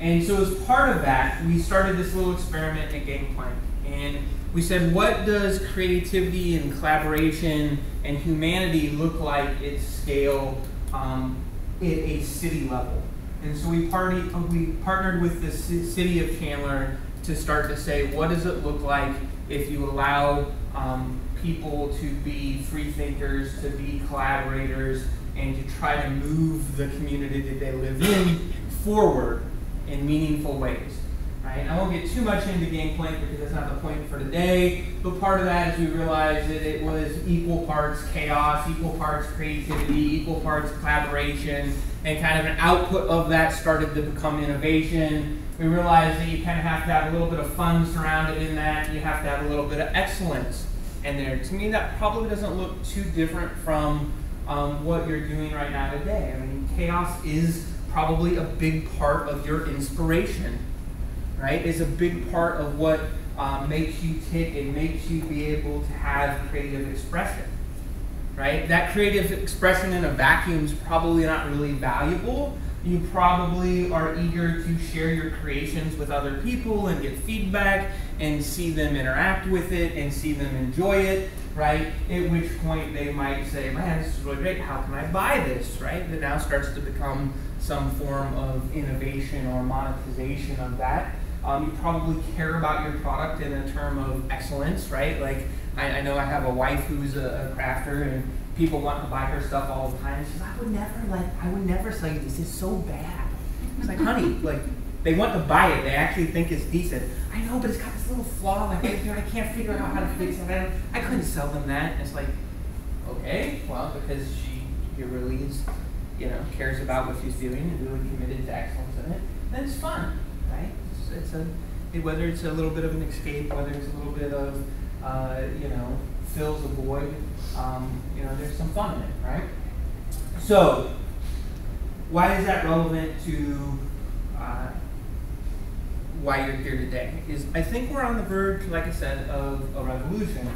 And so as part of that, we started this little experiment at Gangplank. And we said, what does creativity and collaboration and humanity look like at scale um, at a city level? And so we, party, we partnered with the city of Chandler to start to say, what does it look like if you allow um, people to be free thinkers, to be collaborators, and to try to move the community that they live in forward in meaningful ways. Right? I won't get too much into Gangplank because that's not the point for today, but part of that is we realized that it was equal parts chaos, equal parts creativity, equal parts collaboration, and kind of an output of that started to become innovation. We realized that you kind of have to have a little bit of fun surrounded in that, you have to have a little bit of excellence in there. To me, that probably doesn't look too different from um, what you're doing right now today. I mean, chaos is probably a big part of your inspiration, right? Is a big part of what um, makes you tick and makes you be able to have creative expression, right? That creative expression in a vacuum is probably not really valuable. You probably are eager to share your creations with other people and get feedback and see them interact with it and see them enjoy it right? At which point they might say, man, this is really great. How can I buy this, right? That now starts to become some form of innovation or monetization of that. Um, you probably care about your product in a term of excellence, right? Like, I, I know I have a wife who's a, a, crafter and people want to buy her stuff all the time. She says, I would never like, I would never say this is so bad. It's like, honey, like, they want to buy it. They actually think it's decent. I know, but it's got this little flaw. Like, I can't figure out how to fix it. I, I couldn't sell them that. And it's like, okay, well, because she really is, you know, cares about what she's doing and really committed to excellence in it, then it's fun, right? It's, it's a whether it's a little bit of an escape, whether it's a little bit of, uh, you know, fills a void. Um, you know, there's some fun in it, right? So, why is that relevant to uh, why you're here today is I think we're on the verge, like I said, of a revolution.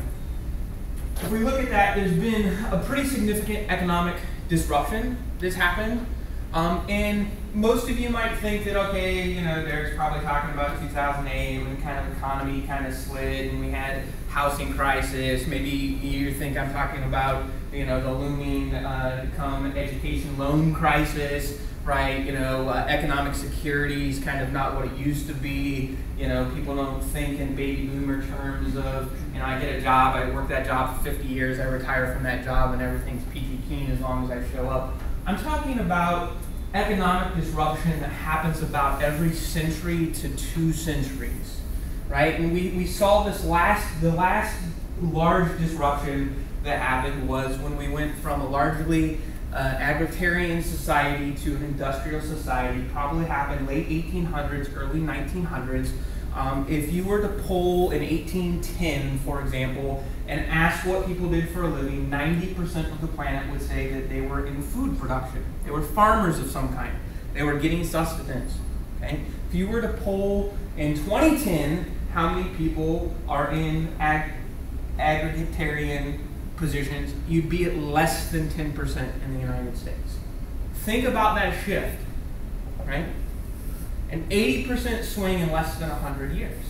If we look at that, there's been a pretty significant economic disruption that's happened. Um, and most of you might think that, okay, you know, Derek's probably talking about 2008 when kind of economy kind of slid and we had housing crisis. Maybe you think I'm talking about, you know, the looming uh, come education loan crisis right? You know, uh, economic security is kind of not what it used to be. You know, people don't think in baby boomer terms of, you know, I get a job, I work that job for 50 years, I retire from that job, and everything's peachy keen as long as I show up. I'm talking about economic disruption that happens about every century to two centuries, right? And we, we saw this last, the last large disruption that happened was when we went from a largely uh, agrarian society to an industrial society probably happened late 1800s, early 1900s. Um, if you were to poll in 1810, for example, and ask what people did for a living, 90% of the planet would say that they were in food production. They were farmers of some kind. They were getting sustenance. Okay? If you were to poll in 2010, how many people are in ag- agrarian positions, you'd be at less than 10% in the United States. Think about that shift, right? An 80% swing in less than 100 years.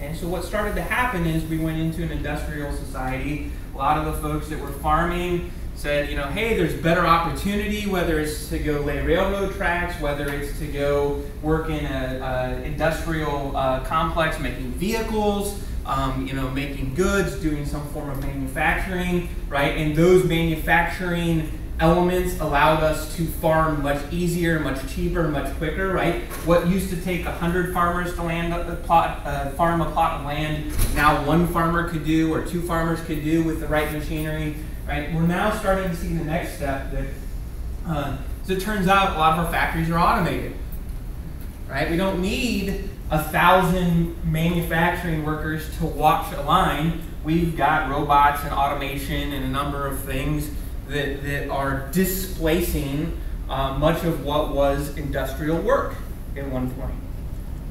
And so what started to happen is we went into an industrial society. A lot of the folks that were farming said, you know, hey, there's better opportunity, whether it's to go lay railroad tracks, whether it's to go work in an industrial uh, complex making vehicles, um, you know, making goods, doing some form of manufacturing, right? And those manufacturing elements allowed us to farm much easier, much cheaper, much quicker, right? What used to take 100 farmers to land a plot, uh, farm a plot of land, now one farmer could do or two farmers could do with the right machinery, right? We're now starting to see the next step that, uh, as it turns out, a lot of our factories are automated, right? We don't need a thousand manufacturing workers to watch a line. We've got robots and automation and a number of things that, that are displacing uh, much of what was industrial work at one point.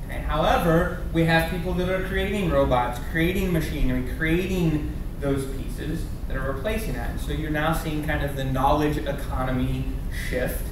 Okay. However, we have people that are creating robots, creating machinery, creating those pieces that are replacing that. So you're now seeing kind of the knowledge economy shift,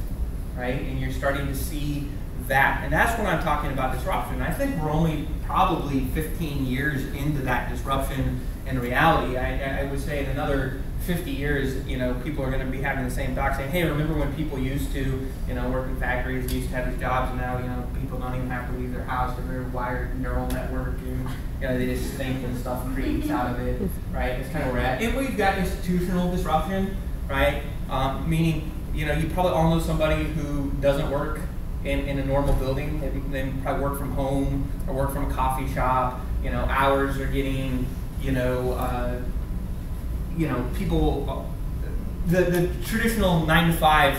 right? And you're starting to see that. And that's when I'm talking about disruption. I think we're only probably 15 years into that disruption in reality. I, I would say in another 50 years, you know, people are going to be having the same talk saying, hey, remember when people used to, you know, work in factories, used to have these jobs, and now, you know, people don't even have to leave their house, they're wired neural network, and, you know, they just think and stuff creates out of it, right? It's kind of where we're at. And we've got institutional disruption, right? Um, meaning, you know, you probably all know somebody who doesn't work in, in a normal building. They, they probably work from home or work from a coffee shop. You know, hours are getting, you know, uh, you know, people, the, the traditional nine to five